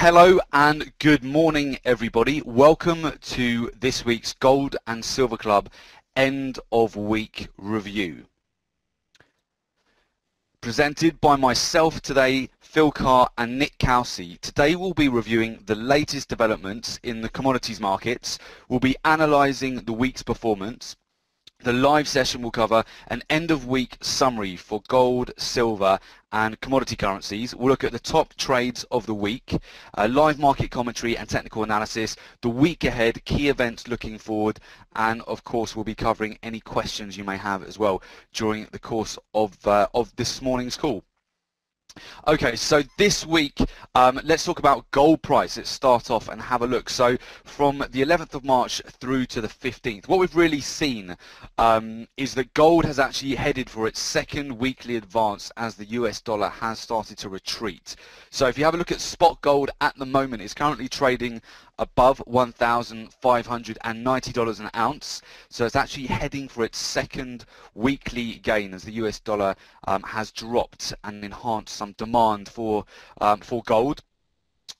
Hello and good morning everybody. Welcome to this week's Gold and Silver Club end of week review. Presented by myself today, Phil Carr and Nick Kelsey. Today we'll be reviewing the latest developments in the commodities markets. We'll be analysing the week's performance the live session will cover an end of week summary for gold, silver and commodity currencies. We'll look at the top trades of the week, uh, live market commentary and technical analysis, the week ahead, key events looking forward and of course we'll be covering any questions you may have as well during the course of, uh, of this morning's call. Okay, so this week, um, let's talk about gold price. Let's start off and have a look. So from the 11th of March through to the 15th, what we've really seen um, is that gold has actually headed for its second weekly advance as the US dollar has started to retreat. So if you have a look at spot gold at the moment, it's currently trading above $1,590 an ounce. So it's actually heading for its second weekly gain as the US dollar um, has dropped and enhanced some demand for, um, for gold.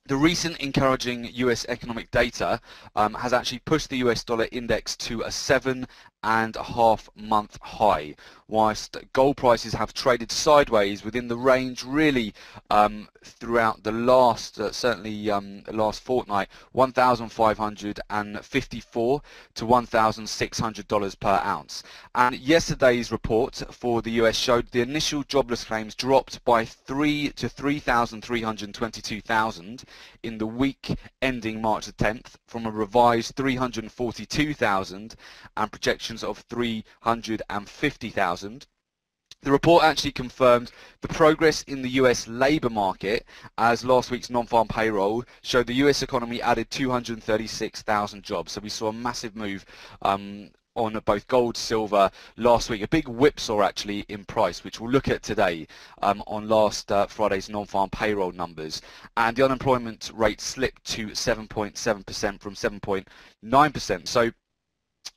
The recent encouraging US economic data um, has actually pushed the US dollar index to a seven and a half month high, whilst gold prices have traded sideways within the range really um, throughout the last, uh, certainly um, last fortnight, 1,554 to $1,600 per ounce. And yesterday's report for the US showed the initial jobless claims dropped by 3 to 3,322,000 in the week ending March the 10th from a revised 342,000 and of 350,000. The report actually confirmed the progress in the US labour market as last week's non-farm payroll showed the US economy added 236,000 jobs. So we saw a massive move um, on both gold, silver last week. A big whipsaw actually in price, which we'll look at today um, on last uh, Friday's non-farm payroll numbers. And the unemployment rate slipped to 7.7% from 7.9%. So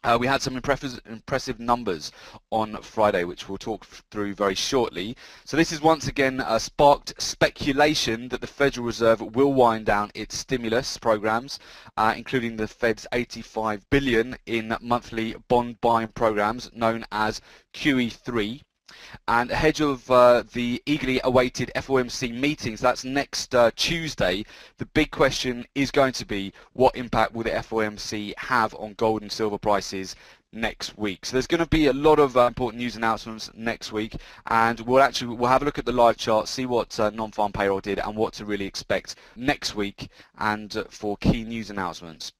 uh, we had some impressive, impressive numbers on Friday, which we'll talk through very shortly. So this is once again uh, sparked speculation that the Federal Reserve will wind down its stimulus programs, uh, including the Fed's 85 billion in monthly bond buying programs known as QE3 and ahead of uh, the eagerly awaited FOMC meetings, that's next uh, Tuesday, the big question is going to be what impact will the FOMC have on gold and silver prices next week. So there's going to be a lot of uh, important news announcements next week and we'll actually we'll have a look at the live chart, see what uh, non-farm payroll did and what to really expect next week and uh, for key news announcements.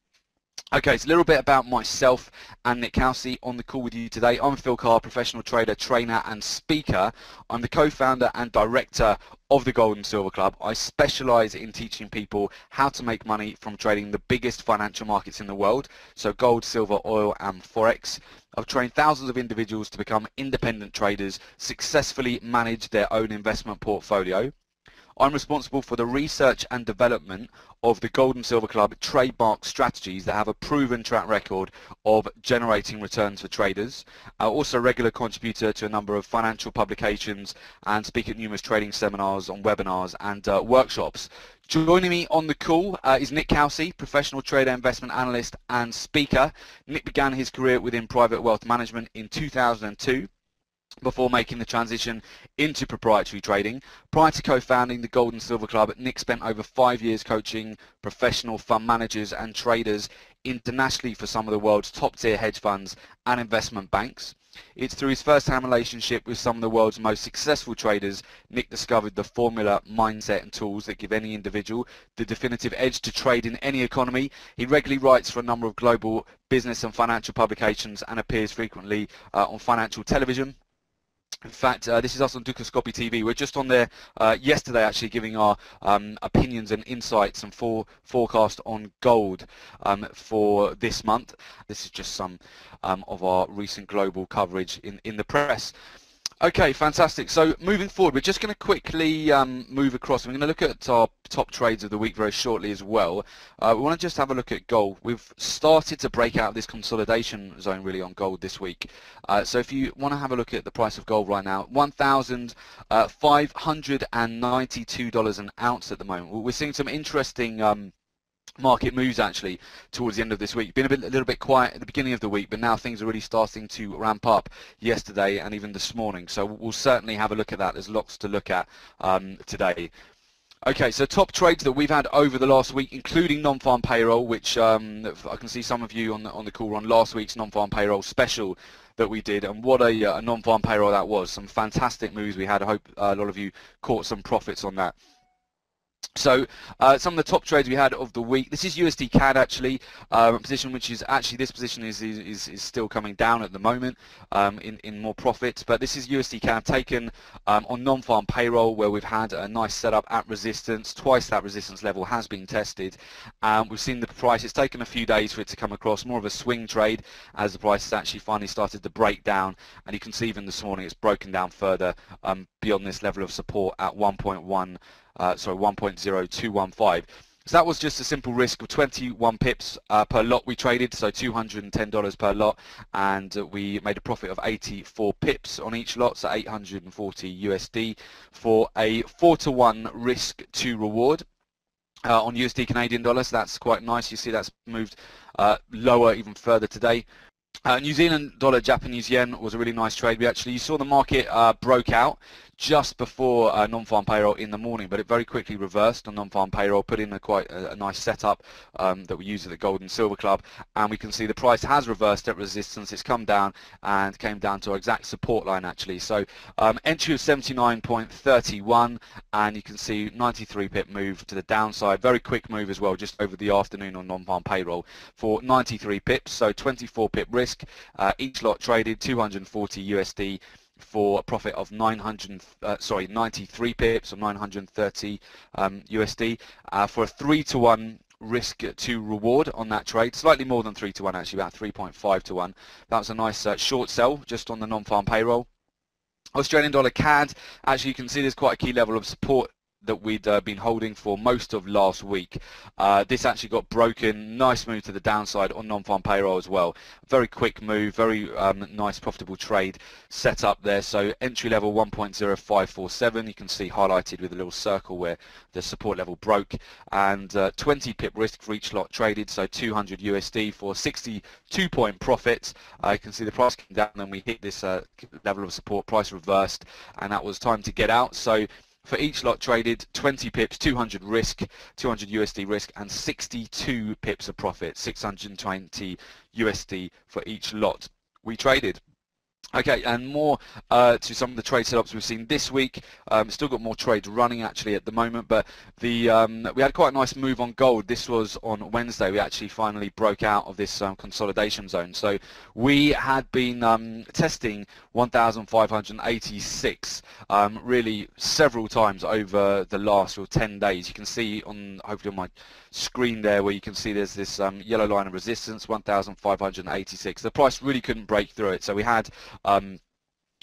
Okay, so a little bit about myself and Nick Kelsey on the call with you today. I'm Phil Carr, professional trader, trainer and speaker. I'm the co-founder and director of the Gold and Silver Club. I specialize in teaching people how to make money from trading the biggest financial markets in the world, so gold, silver, oil and forex. I've trained thousands of individuals to become independent traders, successfully manage their own investment portfolio. I'm responsible for the research and development of the Gold and Silver Club trademark strategies that have a proven track record of generating returns for traders. I'm also a regular contributor to a number of financial publications and speak at numerous trading seminars on webinars and uh, workshops. Joining me on the call uh, is Nick Kelsey, professional trader, investment analyst and speaker. Nick began his career within private wealth management in 2002 before making the transition into proprietary trading. Prior to co-founding the Gold and Silver Club, Nick spent over five years coaching professional fund managers and traders internationally for some of the world's top-tier hedge funds and investment banks. It's through his first-hand relationship with some of the world's most successful traders, Nick discovered the formula, mindset and tools that give any individual the definitive edge to trade in any economy. He regularly writes for a number of global business and financial publications and appears frequently uh, on financial television in fact, uh, this is us on Dukascopy TV. We're just on there uh, yesterday actually giving our um, opinions and insights and for, forecast on gold um, for this month. This is just some um, of our recent global coverage in, in the press. Okay, fantastic. So moving forward, we're just going to quickly um, move across. We're going to look at our top trades of the week very shortly as well. Uh, we want to just have a look at gold. We've started to break out of this consolidation zone really on gold this week. Uh, so if you want to have a look at the price of gold right now, $1,592 an ounce at the moment. We're seeing some interesting um, market moves actually towards the end of this week. Been a, bit, a little bit quiet at the beginning of the week, but now things are really starting to ramp up yesterday and even this morning. So we'll certainly have a look at that. There's lots to look at um, today. Okay, so top trades that we've had over the last week, including non-farm payroll, which um, I can see some of you on the, on the call on last week's non-farm payroll special that we did, and what a, a non-farm payroll that was. Some fantastic moves we had. I hope a lot of you caught some profits on that. So uh, some of the top trades we had of the week. This is USD CAD actually, um, position which is actually this position is is, is still coming down at the moment um, in in more profits. But this is USD CAD taken um, on non-farm payroll where we've had a nice setup at resistance. Twice that resistance level has been tested. Um, we've seen the price. It's taken a few days for it to come across more of a swing trade as the price has actually finally started to break down. And you can see even this morning it's broken down further um, beyond this level of support at 1.1 uh, sorry, 1.0215. So that was just a simple risk of 21 pips uh, per lot we traded, so $210 per lot, and uh, we made a profit of 84 pips on each lot, so 840 USD for a 4 to 1 risk to reward. Uh, on USD Canadian dollars, that's quite nice. You see that's moved uh, lower even further today. Uh, New Zealand dollar Japanese yen was a really nice trade. We actually you saw the market uh, broke out just before uh, non-farm payroll in the morning, but it very quickly reversed on non-farm payroll, put in a quite a, a nice setup um, that we use at the Gold and Silver Club, and we can see the price has reversed at resistance. It's come down and came down to our exact support line actually. So um, entry of 79.31, and you can see 93 pip move to the downside. Very quick move as well, just over the afternoon on non-farm payroll for 93 pips. So 24 pip risk. Uh, each lot traded 240 USD for a profit of 900, uh, sorry, 93 pips or 930 um, USD uh, for a three to one risk to reward on that trade. Slightly more than three to one, actually, about 3.5 to one. That was a nice uh, short sell just on the non-farm payroll. Australian dollar CAD, actually you can see there's quite a key level of support that we'd uh, been holding for most of last week. Uh, this actually got broken. Nice move to the downside on non-farm payroll as well. Very quick move, very um, nice profitable trade set up there. So entry level 1.0547, you can see highlighted with a little circle where the support level broke. And uh, 20 pip risk for each lot traded, so 200 USD for 62 point profit. Uh, you can see the price came down and we hit this uh, level of support, price reversed, and that was time to get out. So for each lot traded 20 pips 200 risk 200 USD risk and 62 pips of profit 620 USD for each lot we traded Okay, and more uh, to some of the trade setups we've seen this week. Um, still got more trades running actually at the moment, but the um, we had quite a nice move on gold. This was on Wednesday. We actually finally broke out of this um, consolidation zone. So we had been um, testing 1,586 um, really several times over the last or 10 days. You can see on hopefully on my screen there where you can see there's this um, yellow line of resistance 1,586. The price really couldn't break through it, so we had um,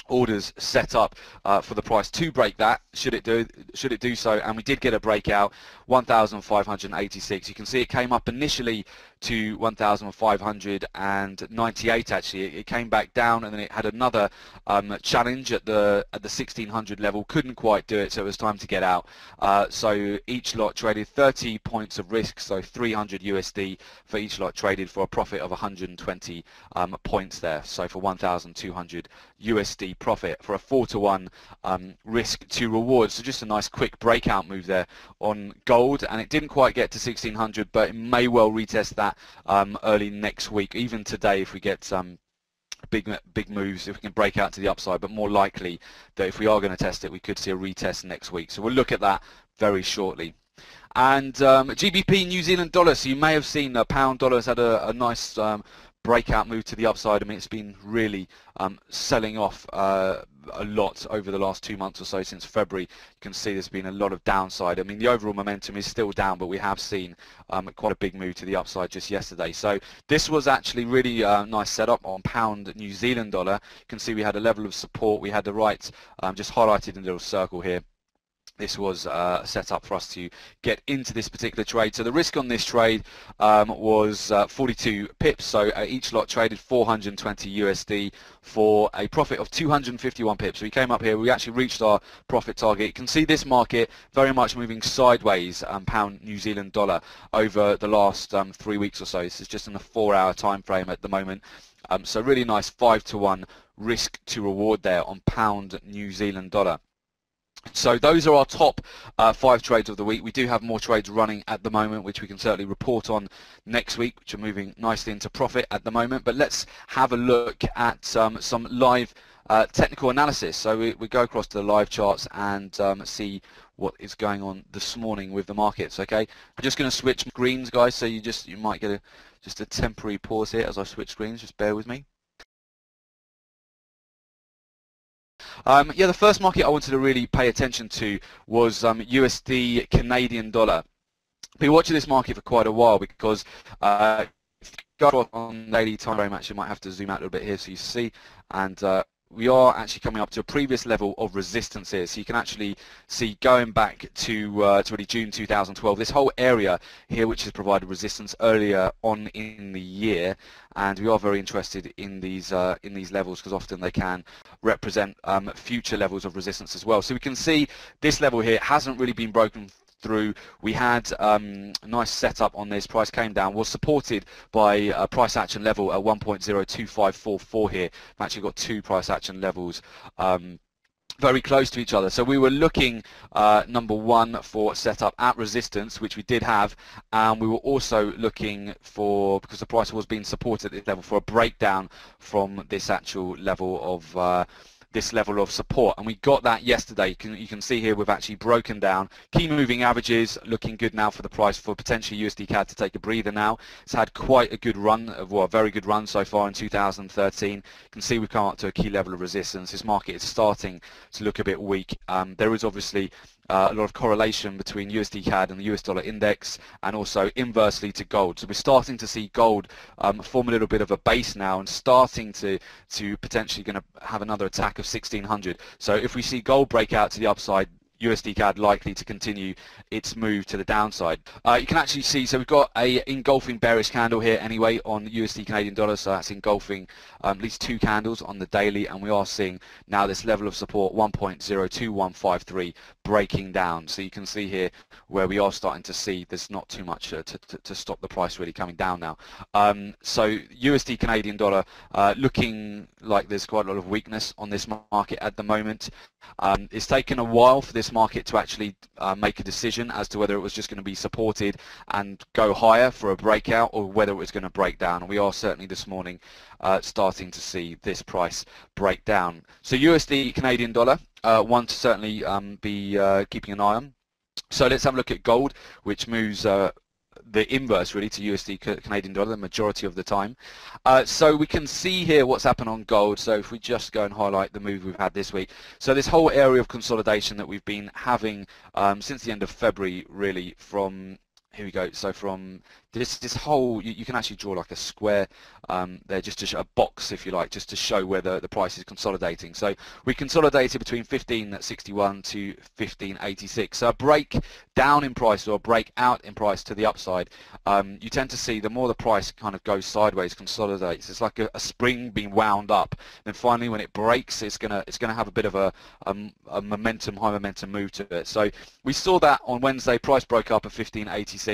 orders set up uh, for the price to break that should it do should it do so. And we did get a breakout 1586 you can see it came up initially to 1598 actually. It, came back down and then it had another um, challenge at the at the 1600 level. Couldn't quite do it so it was time to get out. Uh, so each lot traded 30 points of risk so 300 USD for each lot traded for a profit of 120 um, points there. So for 1200 USD profit for a 4 to 1 um, risk to reward. So just a nice quick breakout move there on gold. And it didn't quite get to 1600 but it may well retest that that um, early next week, even today if we get some big big moves if we can break out to the upside but more likely that if we are going to test it we could see a retest next week. So we'll look at that very shortly. And um, GBP New Zealand dollar so you may have seen the pound dollar has had a, a nice um, breakout move to the upside. I mean it's been really um, selling off uh, a lot over the last two months or so since February. You can see there's been a lot of downside. I mean, the overall momentum is still down, but we have seen um, quite a big move to the upside just yesterday. So this was actually really uh, nice setup on pound New Zealand dollar. You can see we had a level of support. We had the right, um, just highlighted in a little circle here this was uh, set up for us to get into this particular trade. So the risk on this trade um, was uh, 42 pips. So uh, each lot traded 420 USD for a profit of 251 pips. So we came up here, we actually reached our profit target. You can see this market very much moving sideways, um, pound New Zealand dollar, over the last um, three weeks or so. This is just in a four-hour time frame at the moment. Um, so really nice five to one risk to reward there on pound New Zealand dollar. So those are our top uh, five trades of the week. We do have more trades running at the moment, which we can certainly report on next week, which are moving nicely into profit at the moment. But let's have a look at um, some live uh, technical analysis. So we, we, go across to the live charts and um, see what is going on this morning with the markets. Okay, I'm just going to switch screens, guys. So you just you might get a just a temporary pause here as I switch screens. Just bear with me. Um, yeah, the first market I wanted to really pay attention to was um, USD Canadian dollar. Been watching this market for quite a while because uh, go on daily time frame actually might have to zoom out a little bit here so you see and uh, we are actually coming up to a previous level of resistance here. So you can actually see going back to, uh, to really June 2012, this whole area here which has provided resistance earlier on in the year and we are very interested in these uh, in these levels because often they can represent um, future levels of resistance as well. So we can see this level here hasn't really been broken through. We had um, a nice setup on this. Price came down. Was supported by a price action level at 1.02544 here. We've actually got two price action levels. Um, very close to each other. So we were looking, uh, number one, for setup at resistance, which we did have, and we were also looking for, because the price was being supported at this level, for a breakdown from this actual level of uh, this level of support. And we got that yesterday. You can, you can see here we've actually broken down. Key moving averages looking good now for the price for potentially USD CAD to take a breather now. It's had quite a good run well a very good run so far in 2013 you can see we've come up to a key level of resistance. This market is starting to look a bit weak. Um, there is obviously uh, a lot of correlation between USD CAD and the US dollar index and also inversely to gold. So we're starting to see gold um, form a little bit of a base now and starting to, to potentially going to have another attack of 1600. So if we see gold break out to the upside, USD CAD likely to continue its move to the downside. Uh, you can actually see, so we've got a engulfing bearish candle here anyway on USD Canadian dollar, so that's engulfing um, at least two candles on the daily, and we are seeing now this level of support 1.02153 breaking down. So you can see here where we are starting to see there's not too much uh, to, to, to, stop the price really coming down now. Um, so USD Canadian dollar uh, looking like there's quite a lot of weakness on this market at the moment. Um, it's taken a while for this market to actually uh, make a decision as to whether it was just going to be supported and go higher for a breakout or whether it was going to break down. We are certainly this morning uh, starting to see this price break down. So USD Canadian dollar, uh, one to certainly um, be uh, keeping an eye on. So let's have a look at gold, which moves uh, the inverse really to USD Canadian dollar the majority of the time. Uh, so we can see here what's happened on gold. So if we just go and highlight the move we've had this week. So this whole area of consolidation that we've been having um, since the end of February really from here we go. So from this this whole, you, you can actually draw like a square um, there, just to show a box, if you like, just to show where the, the price is consolidating. So we consolidated between 1561 to 1586. So a break down in price or a break out in price to the upside, um, you tend to see the more the price kind of goes sideways, consolidates. It's like a, a spring being wound up. Then finally, when it breaks, it's gonna it's gonna have a bit of a, a, a momentum, high momentum move to it. So we saw that on Wednesday. Price broke up at 1586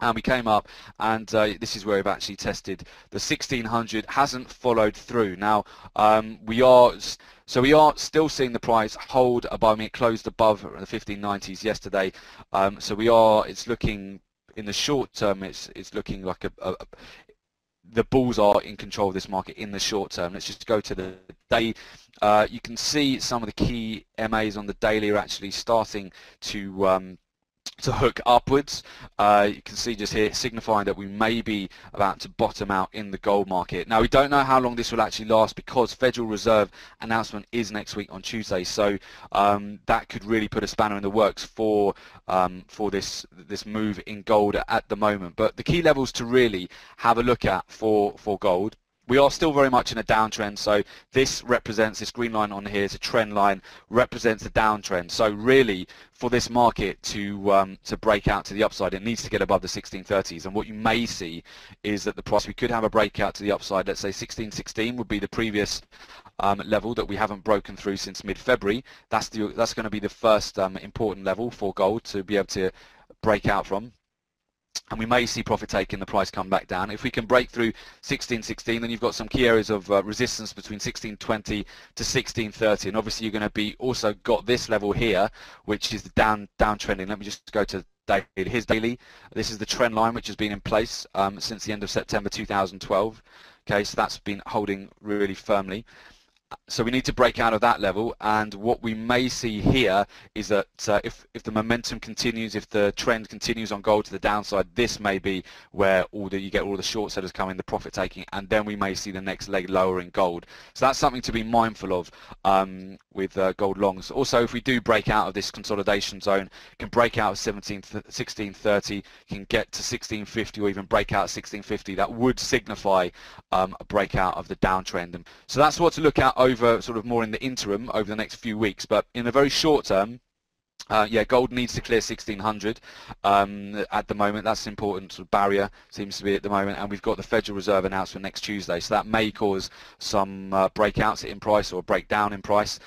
and we came up and uh, this is where we've actually tested the 1600 hasn't followed through now um, we are so we are still seeing the price hold above I mean it closed above the 1590s yesterday um, so we are it's looking in the short term it's it's looking like a, a, the bulls are in control of this market in the short term. Let's just go to the day. Uh, you can see some of the key MAs on the daily are actually starting to um, to hook upwards. Uh, you can see just here signifying that we may be about to bottom out in the gold market. Now we don't know how long this will actually last because Federal Reserve announcement is next week on Tuesday, so um, that could really put a spanner in the works for um, for this this move in gold at the moment. But the key levels to really have a look at for for gold we are still very much in a downtrend. So this represents, this green line on here is a trend line, represents a downtrend. So really, for this market to um, to break out to the upside, it needs to get above the 1630s. And what you may see is that the price, we could have a breakout to the upside. Let's say 1616 would be the previous um, level that we haven't broken through since mid-February. That's the that's going to be the first um, important level for gold to be able to break out from and we may see profit taking the price come back down. If we can break through 1616, then you've got some key areas of uh, resistance between 1620 to 1630, and obviously you're going to be also got this level here, which is the down downtrending. Let me just go to daily. Here's daily. This is the trend line which has been in place um, since the end of September 2012. Okay, so that's been holding really firmly so we need to break out of that level and what we may see here is that uh, if, if the momentum continues, if the trend continues on gold to the downside, this may be where all the, you get all the short sellers coming, the profit taking, and then we may see the next leg lower in gold. So that's something to be mindful of um, with uh, gold longs. Also, if we do break out of this consolidation zone, can break out of 17, 1630, can get to 1650 or even break out 1650, that would signify um, a breakout of the downtrend. And so that's what to look at over sort of more in the interim over the next few weeks. But in the very short term, uh, yeah, gold needs to clear 1600 um, at the moment. That's an important sort of barrier, seems to be at the moment. And we've got the Federal Reserve announcement next Tuesday, so that may cause some uh, breakouts in price or breakdown in price.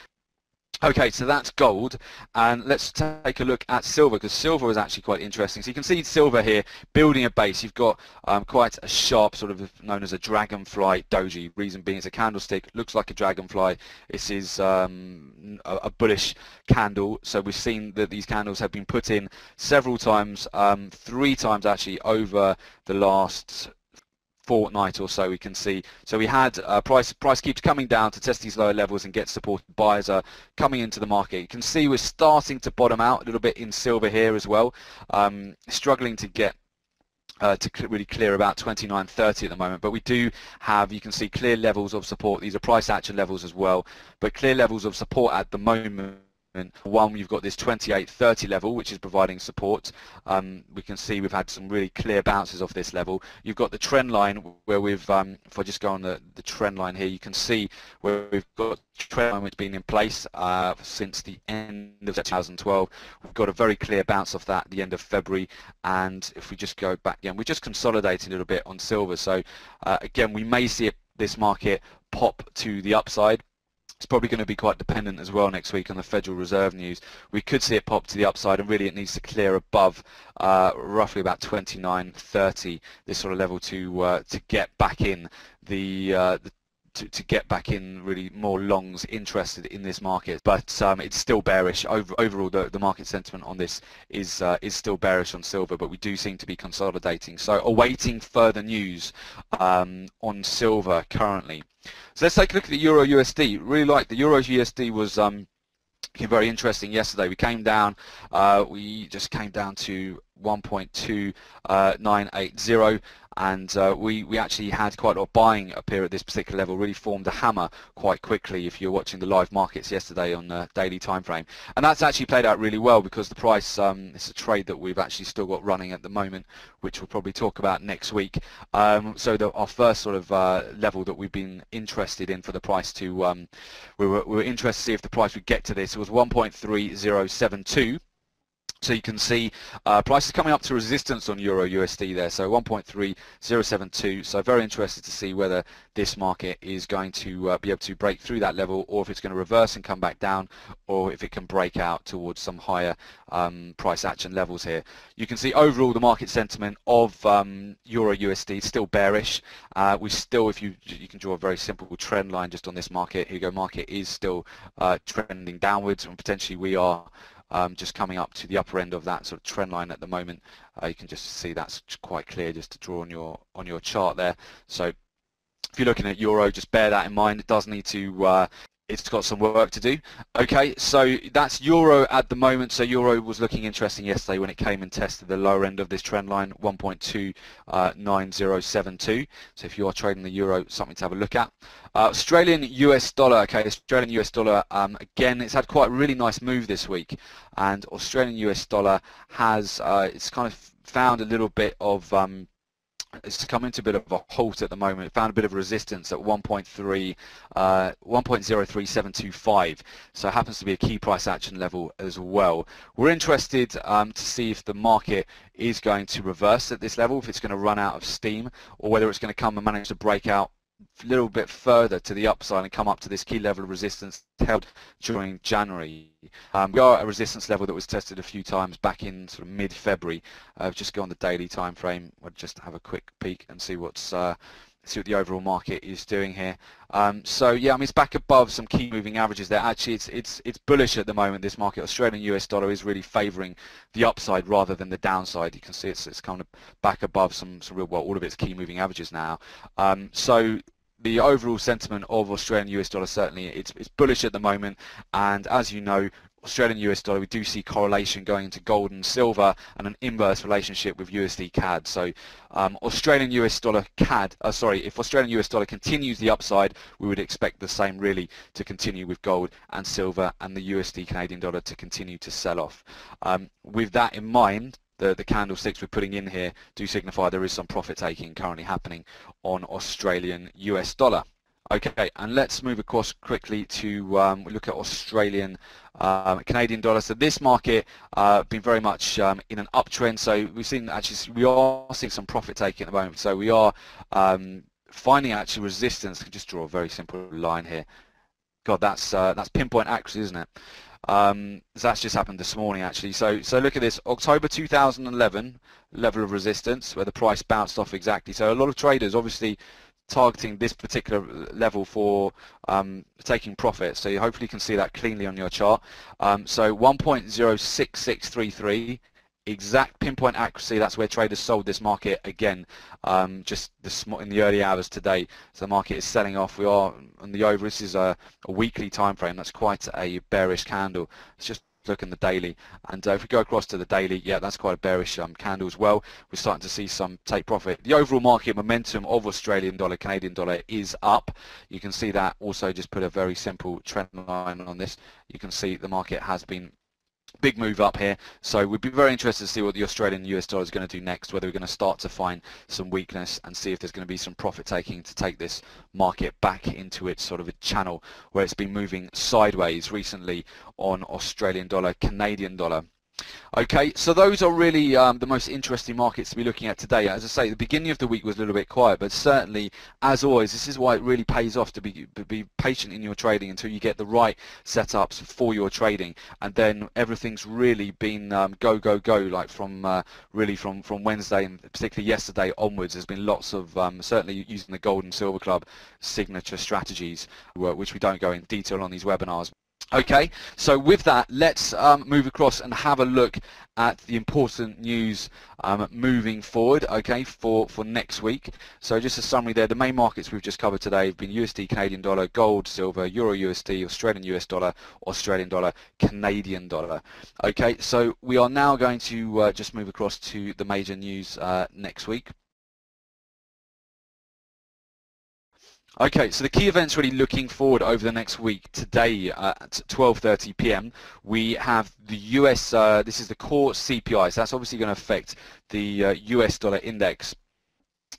Okay, so that's gold, and let's take a look at silver, because silver is actually quite interesting. So you can see silver here, building a base. You've got um, quite a sharp, sort of known as a dragonfly doji. Reason being it's a candlestick, looks like a dragonfly. This is um, a, a, bullish candle, so we've seen that these candles have been put in several times, um, three times actually over the last fortnight or so we can see. So we had uh, price price keeps coming down to test these lower levels and get support. Buyers are coming into the market. You can see we're starting to bottom out a little bit in silver here as well. Um, struggling to get uh, to cl really clear about 29.30 at the moment but we do have you can see clear levels of support these are price action levels as well but clear levels of support at the moment one, you've got this 2830 level, which is providing support. Um, we can see we've had some really clear bounces off this level. You've got the trend line where we've, um, if I just go on the, the trend line here, you can see where we've got trend line which has been in place uh, since the end of 2012. We've got a very clear bounce off that at the end of February. And if we just go back again, we're just consolidating a little bit on silver. So uh, again, we may see this market pop to the upside it's probably going to be quite dependent as well next week on the Federal Reserve news. We could see it pop to the upside and really it needs to clear above uh, roughly about 29.30, this sort of level to uh, to get back in the, uh, the to, to get back in really more longs interested in this market but um, it's still bearish. Over, overall the, the market sentiment on this is uh, is still bearish on silver but we do seem to be consolidating. So awaiting further news um, on silver currently. So let's take a look at the Euro USD really like the Euro USD was um, very interesting yesterday. We came down uh, we just came down to 1.2980 uh, and uh, we, we actually had quite a lot of buying appear at this particular level, really formed a hammer quite quickly if you're watching the live markets yesterday on the daily time frame. And that's actually played out really well because the price, um, it's a trade that we've actually still got running at the moment, which we'll probably talk about next week. Um, so the, our first sort of uh, level that we've been interested in for the price to, um, we, were, we were interested to see if the price would get to this, it was 1.3072 so you can see uh, prices coming up to resistance on Euro USD there, so 1.3072. So very interested to see whether this market is going to uh, be able to break through that level or if it's going to reverse and come back down or if it can break out towards some higher um, price action levels here. You can see overall the market sentiment of um, Euro USD still bearish. Uh, we still, if you you can draw a very simple trend line just on this market, here you go, market is still uh, trending downwards and potentially we are um, just coming up to the upper end of that sort of trend line at the moment. Uh, you can just see that's quite clear just to draw on your on your chart there. So if you're looking at euro, just bear that in mind. It does need to uh, it's got some work to do. Okay, so that's euro at the moment. So euro was looking interesting yesterday when it came and tested the lower end of this trend line, 1.29072. So if you are trading the euro, something to have a look at. Uh, Australian US dollar, okay, Australian US dollar, um, again, it's had quite a really nice move this week. And Australian US dollar has, uh, it's kind of found a little bit of um, it's come into a bit of a halt at the moment. It found a bit of resistance at 1.3, uh, 1.03725. So it happens to be a key price action level as well. We're interested um, to see if the market is going to reverse at this level, if it's going to run out of steam, or whether it's going to come and manage to break out little bit further to the upside and come up to this key level of resistance held during January. Um, we are at a resistance level that was tested a few times back in sort of mid-February. Uh, just go on the daily time frame. We'll just have a quick peek and see what's uh, see what the overall market is doing here. Um, so yeah, I mean it's back above some key moving averages there. Actually, it's it's it's bullish at the moment. This market, Australian US dollar, is really favouring the upside rather than the downside. You can see it's it's kind of back above some some real well all of its key moving averages now. Um, so the overall sentiment of Australian US dollar certainly it's, it's bullish at the moment and as you know Australian US dollar we do see correlation going into gold and silver and an inverse relationship with USD CAD so um, Australian US dollar CAD uh, sorry if Australian US dollar continues the upside we would expect the same really to continue with gold and silver and the USD Canadian dollar to continue to sell off um, with that in mind the, the candlesticks we're putting in here do signify there is some profit taking currently happening on Australian US dollar. Okay, and let's move across quickly to um, look at Australian um, Canadian dollar. So this market uh, been very much um, in an uptrend. So we've seen actually we are seeing some profit taking at the moment. So we are um, finding actually resistance. I can just draw a very simple line here. God, that's uh, that's pinpoint accuracy, isn't it? Um, that's just happened this morning actually. So so look at this October 2011 level of resistance where the price bounced off exactly. So a lot of traders obviously targeting this particular level for um, taking profit. So you hopefully can see that cleanly on your chart. Um, so 1.06633 exact pinpoint accuracy. That's where traders sold this market again, um, just this, in the early hours today. So the market is selling off. We are on the over. This is a, a weekly time frame. That's quite a bearish candle. It's just look in the daily. And uh, if we go across to the daily yeah that's quite a bearish um, candle as well. We're starting to see some take profit. The overall market momentum of Australian dollar Canadian dollar is up. You can see that also just put a very simple trend line on this. You can see the market has been big move up here. So we'd be very interested to see what the Australian US dollar is going to do next, whether we're going to start to find some weakness and see if there's going to be some profit taking to take this market back into its sort of a channel where it's been moving sideways recently on Australian dollar, Canadian dollar. Okay, so those are really um, the most interesting markets to be looking at today. As I say, the beginning of the week was a little bit quiet, but certainly, as always, this is why it really pays off to be be patient in your trading until you get the right setups for your trading, and then everything's really been um, go go go like from uh, really from from Wednesday and particularly yesterday onwards. There's been lots of um, certainly using the Gold and Silver Club signature strategies, which we don't go in detail on these webinars. Okay, so with that, let's um, move across and have a look at the important news um, moving forward, okay, for, for next week. So just a summary there, the main markets we've just covered today have been USD, Canadian dollar, gold, silver, Euro USD, Australian US dollar, Australian dollar, Canadian dollar. Okay, so we are now going to uh, just move across to the major news uh, next week. Okay, so the key events really looking forward over the next week. Today at 12.30 p.m. we have the US, uh, this is the core CPI, so that's obviously going to affect the uh, US dollar index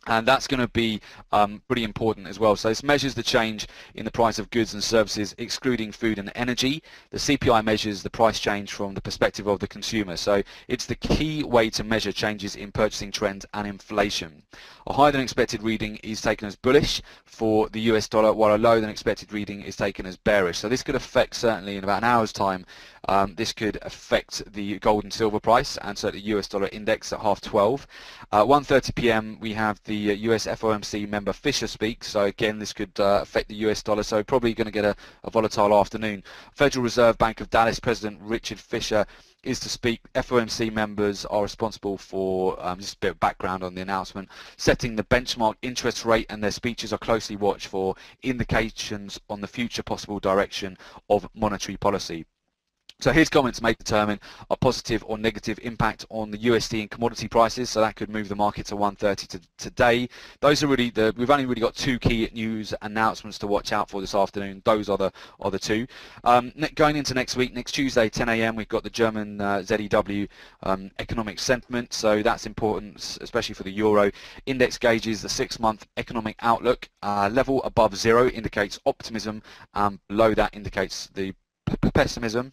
and that's going to be um, pretty important as well. So this measures the change in the price of goods and services excluding food and energy. The CPI measures the price change from the perspective of the consumer. So it's the key way to measure changes in purchasing trends and inflation. A higher than expected reading is taken as bullish for the US dollar while a lower than expected reading is taken as bearish. So this could affect certainly in about an hour's time Um, this could affect the gold and silver price and the US dollar index at half 12. Uh, 1.30 p.m. we have the US FOMC member Fisher speak. So again, this could uh, affect the US dollar. So probably going to get a, a volatile afternoon. Federal Reserve Bank of Dallas President Richard Fisher is to speak. FOMC members are responsible for, um, just a bit of background on the announcement, setting the benchmark interest rate and their speeches are closely watched for indications on the future possible direction of monetary policy. So his comments may determine a positive or negative impact on the USD and commodity prices. So that could move the market to 130 to today. Those are really the we've only really got two key news announcements to watch out for this afternoon. Those are the are the two. Um, going into next week, next Tuesday, 10 a.m. We've got the German uh, ZEW um, economic sentiment. So that's important, especially for the euro. Index gauges the six-month economic outlook. Uh, level above zero indicates optimism. Um, below that indicates the pessimism.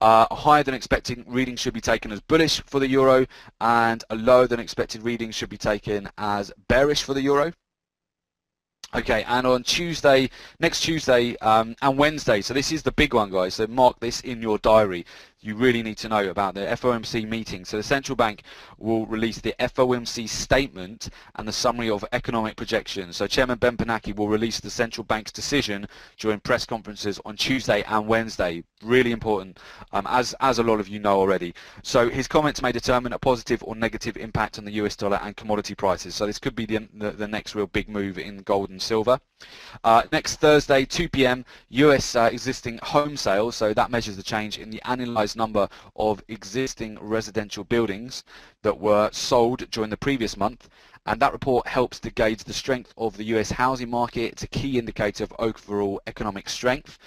Uh, a higher than expected reading should be taken as bullish for the euro and a lower than expected reading should be taken as bearish for the euro. Okay, and on Tuesday, next Tuesday um, and Wednesday, so this is the big one, guys, so mark this in your diary you really need to know about the FOMC meeting. So the central bank will release the FOMC statement and the summary of economic projections. So Chairman Ben Bernanke will release the central bank's decision during press conferences on Tuesday and Wednesday. Really important, um, as, as a lot of you know already. So his comments may determine a positive or negative impact on the US dollar and commodity prices. So this could be the, the, the next real big move in gold and silver. Uh, next Thursday, 2 p.m., US uh, existing home sales. So that measures the change in the annualized number of existing residential buildings that were sold during the previous month and that report helps to gauge the strength of the US housing market. It's a key indicator of overall economic strength.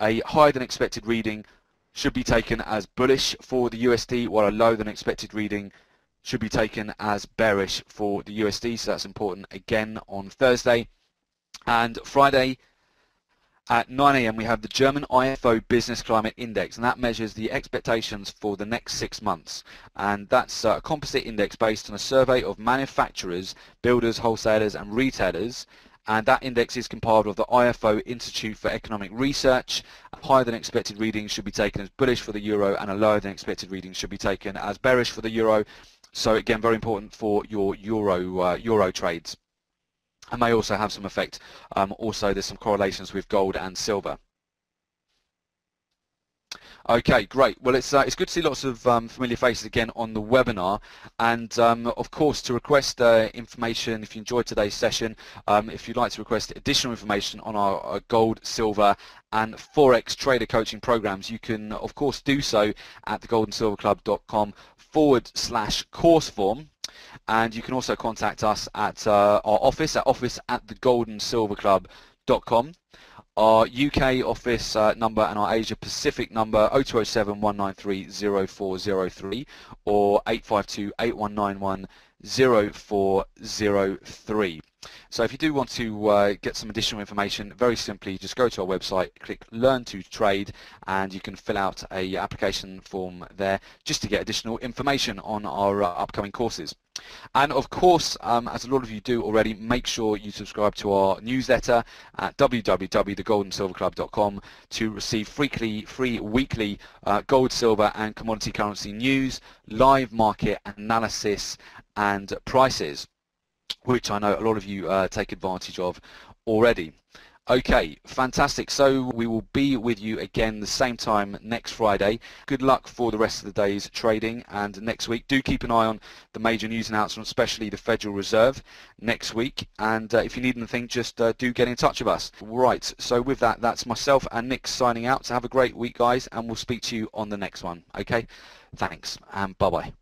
A higher than expected reading should be taken as bullish for the USD while a lower than expected reading should be taken as bearish for the USD so that's important again on Thursday and Friday at 9am we have the German IFO Business Climate Index and that measures the expectations for the next six months and that's a composite index based on a survey of manufacturers, builders, wholesalers and retailers and that index is compiled of the IFO Institute for Economic Research. Higher than expected reading should be taken as bullish for the euro and a lower than expected reading should be taken as bearish for the euro. So again, very important for your euro uh, euro trades and may also have some effect. Um, also, there's some correlations with gold and silver. Okay, great. Well, it's uh, it's good to see lots of um, familiar faces again on the webinar, and um, of course to request uh, information if you enjoyed today's session. Um, if you'd like to request additional information on our, our, gold, silver, and forex trader coaching programs, you can of course do so at thegoldandsilverclub.com forward slash course form and you can also contact us at uh, our office at office at. Our UK office uh, number and our Asia Pacific number 0207 193 0403 or 852 8191 0403. So if you do want to uh, get some additional information, very simply just go to our website, click Learn to Trade, and you can fill out a application form there just to get additional information on our uh, upcoming courses. And of course, um, as a lot of you do already, make sure you subscribe to our newsletter at www.thegoldandsilverclub.com to receive free, free weekly uh, gold, silver and commodity currency news, live market analysis and prices which I know a lot of you uh, take advantage of already. Okay, fantastic. So we will be with you again the same time next Friday. Good luck for the rest of the day's trading and next week. Do keep an eye on the major news announcements, especially the Federal Reserve next week. And uh, if you need anything, just uh, do get in touch with us. Right, so with that, that's myself and Nick signing out. So have a great week, guys, and we'll speak to you on the next one. Okay, thanks and bye-bye.